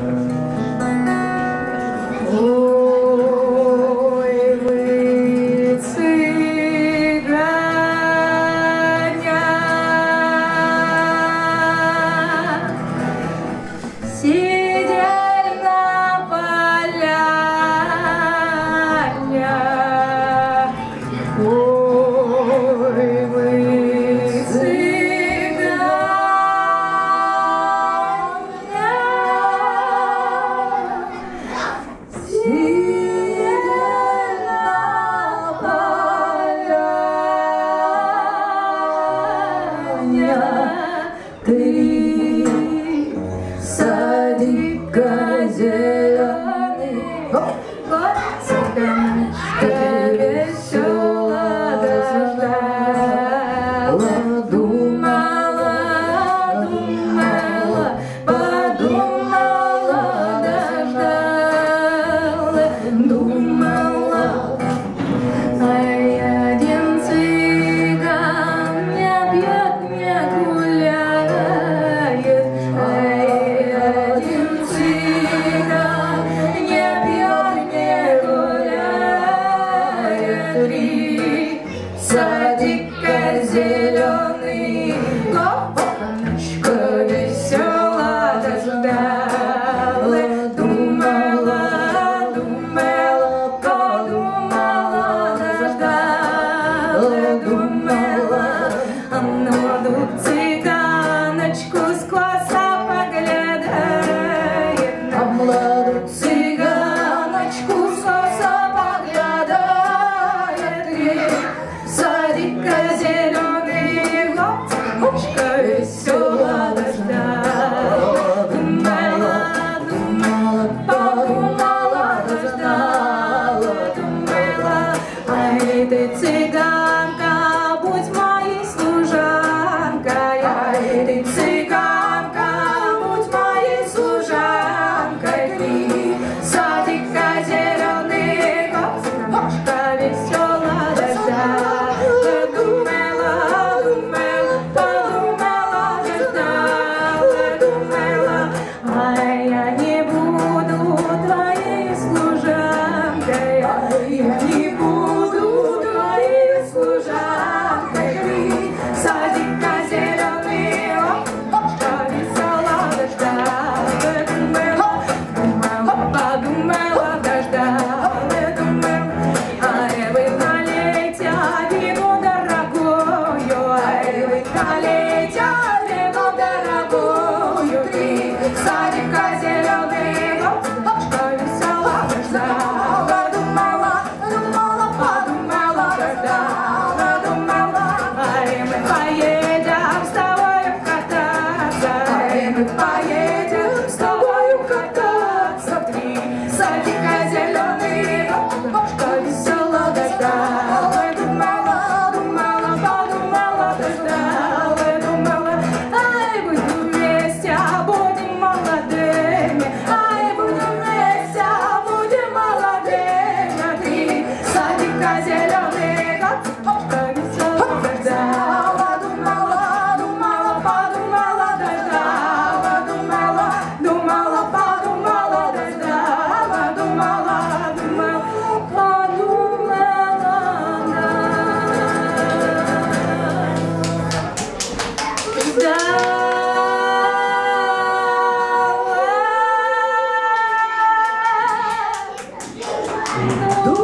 Amen. Yeah. смотри, садик-ка зеленый, Кошка весела дождала, Думала, думала, подумала, дождала, думала. prazer. ready, ready. yeah. do